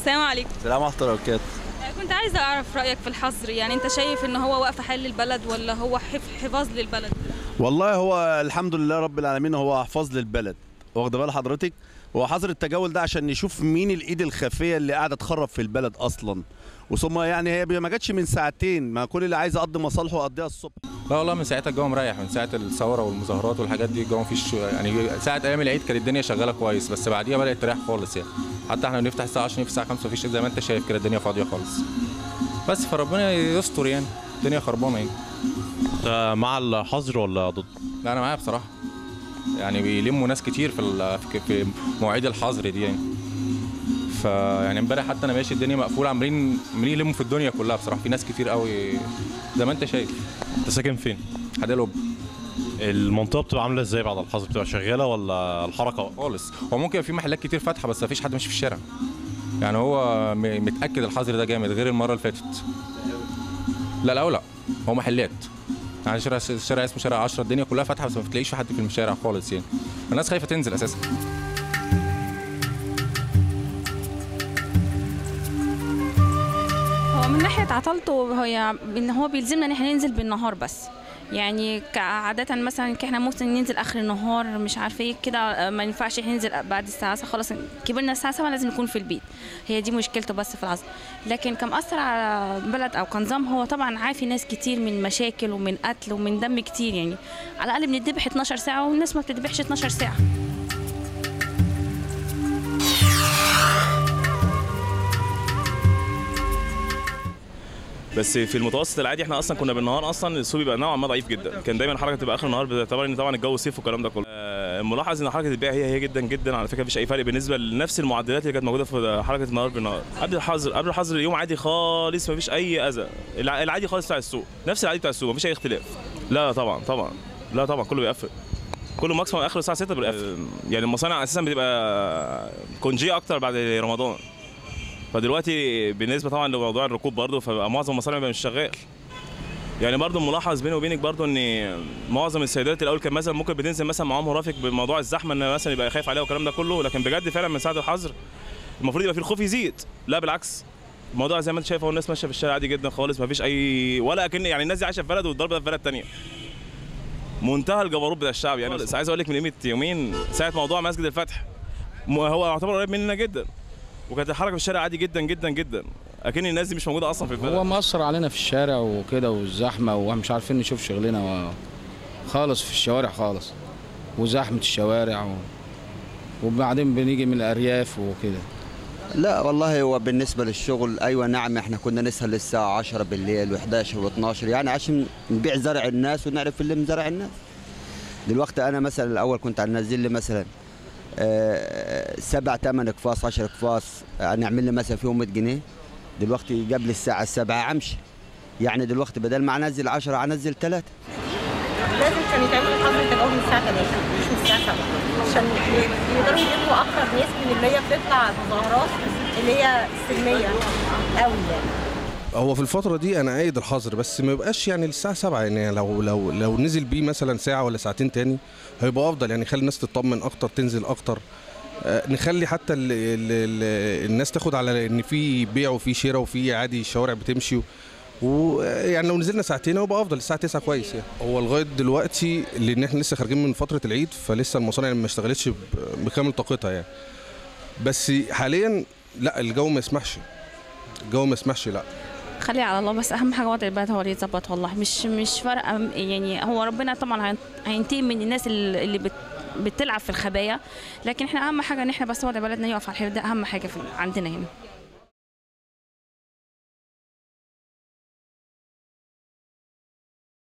السلام عليكم. سلام ورحمة الله وبركاته. كنت عايزة أعرف رأيك في الحظر. يعني أنت شايف إن هو وقف حل للبلد ولا هو حف- حفاظ للبلد؟ والله هو الحمد لله رب العالمين هو حفاظ للبلد. واخد بال حضرتك؟ هو حظر التجول ده عشان نشوف مين الإيد الخفية اللي قاعدة تخرب في البلد أصلا. وثم يعني هي ما جاتش من ساعتين ما كل اللي عايز يقضي مصالحه يقضيها الصبح. لا والله من ساعتها الجو مريح من ساعة الثورة والمظاهرات والحاجات دي الجو مفيش يعني ساعة أيام العيد كانت الدنيا شغالة كويس بس بعديها بدأت تريح خالص يعني. حتى إحنا بنفتح الساعة 20 في الساعة 5 مفيش زي ما أنت شايف كده الدنيا فاضية خالص. بس فربنا يستر يعني الدنيا خربانة يعني. أنت مع الحظر ولا ضد؟ لا أنا معايا بصراحة. يعني بيلموا ناس كتير في- في مواعيد الحظر دي يعني. فيعني امبارح حتى أنا ماشي الدنيا مقفوله عاملين عاملين يلموا في الدنيا كلها بصراحة في ناس كتير قوي زي ما انت شايف. انت ساكن فين؟ حدائق المنطقة بتبقى عاملة إزاي بعد الحظر؟ بتبقى شغالة ولا الحركة؟ خالص. هو ممكن في محلات كتير فاتحة بس مفيش حد ماشي في الشارع. يعني هو متأكد الحظر ده جامد غير المرة اللي فاتت. لا لا لا هو محلات. يعني شارع شارع اسمه شارع 10 الدنيا كلها فاتحة بس ما بتلاقيش في حد في الشارع خالص يعني. الناس خايفة تنزل أساسا. من ناحية عطلته هي إن هو بيلزمنا إن إحنا ننزل بالنهار بس. يعني كعادة مثلا إحنا ممكن ننزل آخر النهار مش عارفه إيه كده ما ينفعش ننزل بعد الساعة 7 خلاص كبرنا الساعة 7 لازم نكون في البيت. هي دي مشكلته بس في العصر. لكن كمأثر على البلد أو كنظام هو طبعا عافي ناس كتير من مشاكل ومن قتل ومن دم كتير يعني. على الأقل بنتذبح 12 ساعة والناس ما بتذبحش 12 ساعة. بس في المتوسط العادي إحنا أصلا كنا بالنهار أصلا السوق بيبقى نوعا ما ضعيف جدا. كان دايما الحركه تبقى آخر النهار إن طبعا الجو صيف والكلام ده كله. آه، الملاحظ إن حركة البيع هي هي جدا جدا. على فكرة مفيش أي فرق بالنسبة لنفس المعدلات اللي كانت موجودة في حركة النهار بالنهار. قبل الحظر قبل الحظر اليوم عادي خالص مفيش أي أذى. الع- العادي خالص بتاع السوق. نفس العادي بتاع السوق مفيش أي اختلاف. لا طبعا طبعا. لا طبعا كله بيقفل. كله ماكسيموم آخر الساعة 6 بيقفل. يعني المصانع أساسا بتبقى كونجي أكتر بعد رمضان. فدلوقتي بالنسبة طبعا لموضوع الركوب برضه فبقى معظم المصانع بقى مش شغال. يعني برضه ملاحظ بيني وبينك برضه إن معظم السيدات الأول كان مثلا ممكن بتنزل مثلا معاهم مرافق بموضوع الزحمة إن مثلا يبقى خايف عليها والكلام ده كله لكن بجد فعلا من ساعة الحظر المفروض يبقى في الخوف يزيد. لا بالعكس. الموضوع زي ما أنت شايف أهو الناس ماشية في الشارع عادي جدا خالص ما فيش أي ولا أكن يعني الناس دي عايشة في بلد والضرب ده في بلد تانية. منتهى الجبروت بتاع الشعب. يعني بس عايز أقول لك من قيمة يومين ساعة موضوع مسجد الفتح هو يعتبر قريب مننا جدا. وكانت الحركة في الشارع عادي جدا جدا جدا. أكن الناس دي مش موجودة أصلا في البلد. هو مأثر علينا في الشارع وكده والزحمة ومش عارفين نشوف شغلنا و... خالص في الشوارع خالص. وزحمة الشوارع و... وبعدين بنيجي من الأرياف وكده. لا والله هو بالنسبة للشغل أيوة نعم إحنا كنا نسهر للساعة 10 بالليل و11 و12 يعني عشان نبيع زرع الناس ونعرف اللي مزرع الناس. دلوقتي أنا مثلا الأول كنت أنزل لي مثلا سبع ثمان أقفاص 10 أقفاص يعني أعمل لي مثلا فيهم 100 جنيه. دلوقتي قبل الساعة 7 أمشي. يعني دلوقتي بدل ما أنزل 10 أنزل ثلاثة. لازم كان يتعمل الحظر التجاوز من الساعة 3 مش من الساعة 7 عشان يقدروا يلموا أكتر ناس من اللي هي بتطلع مظاهرات اللي هي سلمية قوي يعني. هو في الفترة دي أنا أيد الحظر بس ما يبقاش يعني للساعة 7 يعني لو لو لو نزل بيه مثلا ساعة ولا ساعتين تاني هيبقى أفضل. يعني يخلي الناس تطمن أكتر تنزل أكتر. آه، نخلي حتى ال ال ال الناس تاخد على إن في بيع وفي شراء وفي عادي الشوارع بتمشي ويعني لو نزلنا ساعتين هيبقى أفضل الساعة 9 كويس يعني. هو لغاية دلوقتي لأن إحنا لسه خارجين من فترة العيد فلسه المصانع ما اشتغلتش بكامل طاقتها يعني. بس حاليا لا الجو ما يسمحش. الجو ما يسمحش لا. خلي على الله بس أهم حاجة وضع البلد هو اللي يتظبط والله. مش مش فارقه يعني هو ربنا طبعا هين- هينتقم من الناس اللي بت بتلعب في الخبايا لكن إحنا أهم حاجة إن إحنا بس وضع بلدنا يقف على الحيط ده أهم حاجة عندنا هنا.